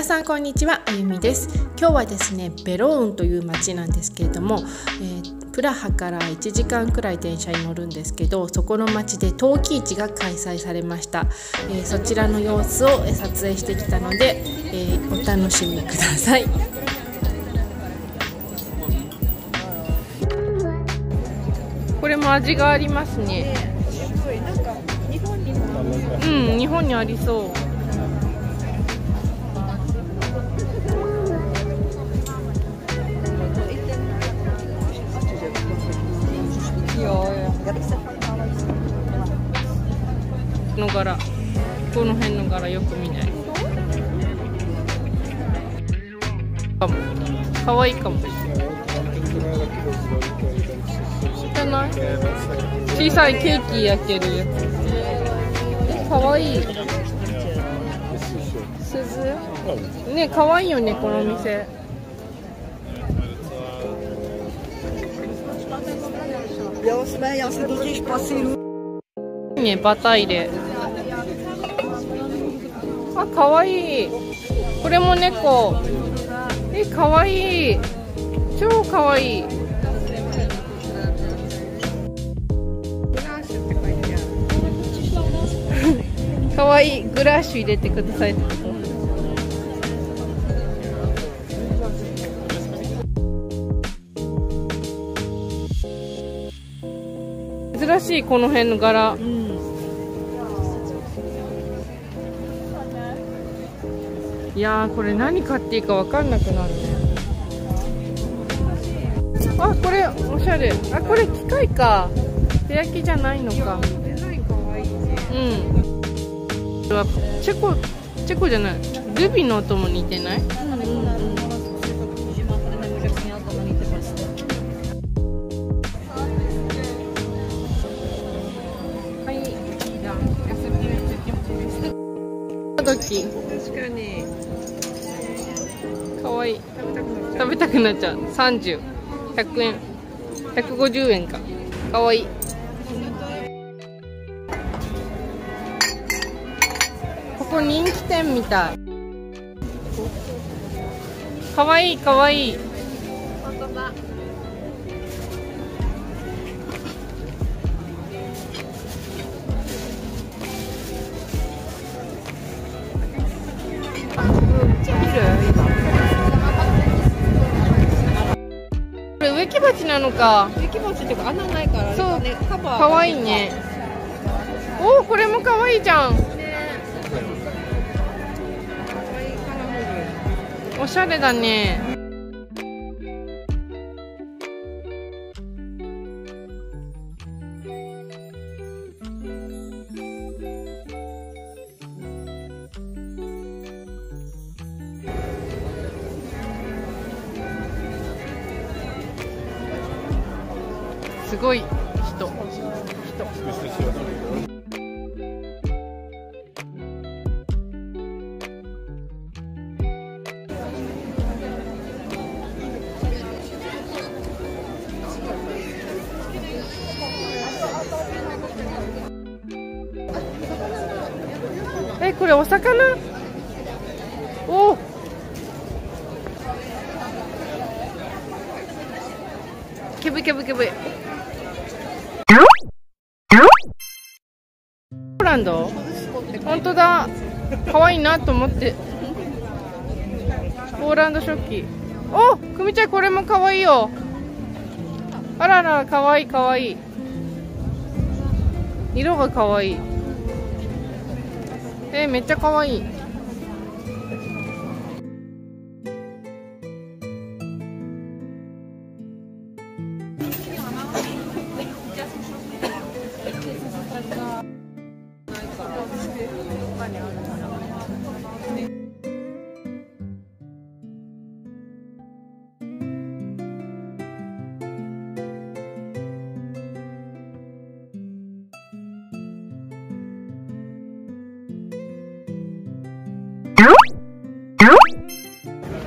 皆さんこんにちはあゆみです。今日はですねベローンという町なんですけれども、えー、プラハから1時間くらい電車に乗るんですけどそこの町で陶器市が開催されました、えー、そちらの様子を撮影してきたので、えー、お楽しみください。これも味がありますね。うん日本にありそう。の柄。この辺の柄よく見ない。かも。かわいいかも。じゃない？小さいケーキ焼けるやつ。かわいい。鈴？ねかわいいよねこの店。ねバタ入れあかわい。いこれも猫。えかわい。い超かわい。いかわいい。グラッシュ入れてください。珍しいこの辺の柄、いやーこれ何買っていいか分かんなくなるね。あこれおしゃれ。あこれ機械か。手焼きじゃないのか。うん。チェコチェコじゃない。ルビの音も似てない、時確かに。かわい。い食べたくなっちゃう。30100円。150円か。かわい。いここ人気店みたい。かわいいかわい。いなのか。植木鉢っていうか穴ないからそう。ねカバーかわいいね。おおこれもかわいいじゃん、ね、おしゃれだねすごい人。人えこれお魚おケブケブ。ケブランド？本当だ。可愛いなと思って。ポーランド食器。おくみちゃんこれも可愛いよ。あらら可愛い可愛い。色が可愛い。えー、めっちゃ可愛い。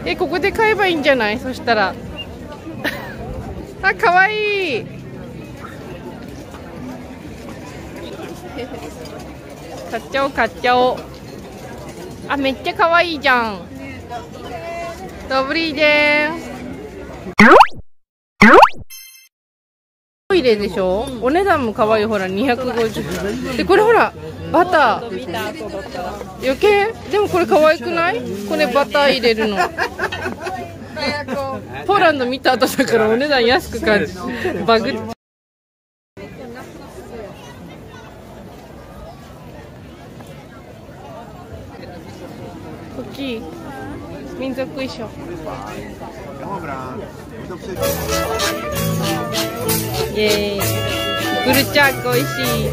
えここで買えばいいんじゃない？そしたら。あ可愛い。買っちゃおう買っちゃおう。あめっちゃ可愛いじゃん。ドブリーでトイレでしょ？お値段も可愛いほら250でこれほらバター。余計？でもこれ可愛くない？これバター入れるの。ポーランド見た後だからお値段安く感じ。バグっ大きい民族衣装。イエーイ。グルチャーク美味しい。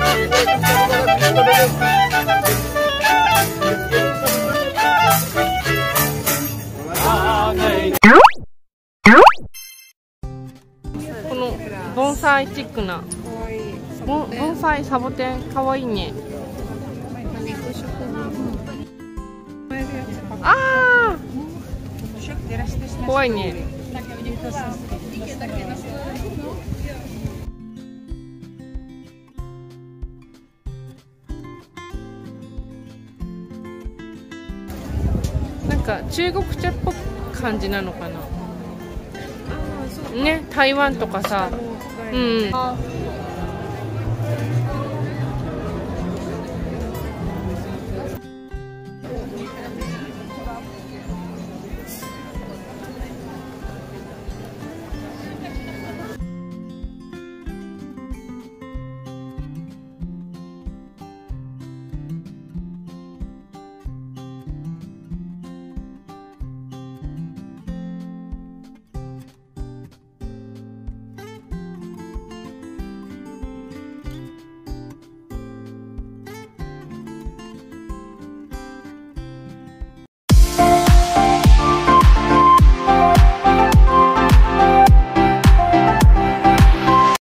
この盆栽チックな。盆盆栽サボテンかわいいね怖いね。なんか中国茶っぽい感じなのかな。ね台湾とかさ。うん。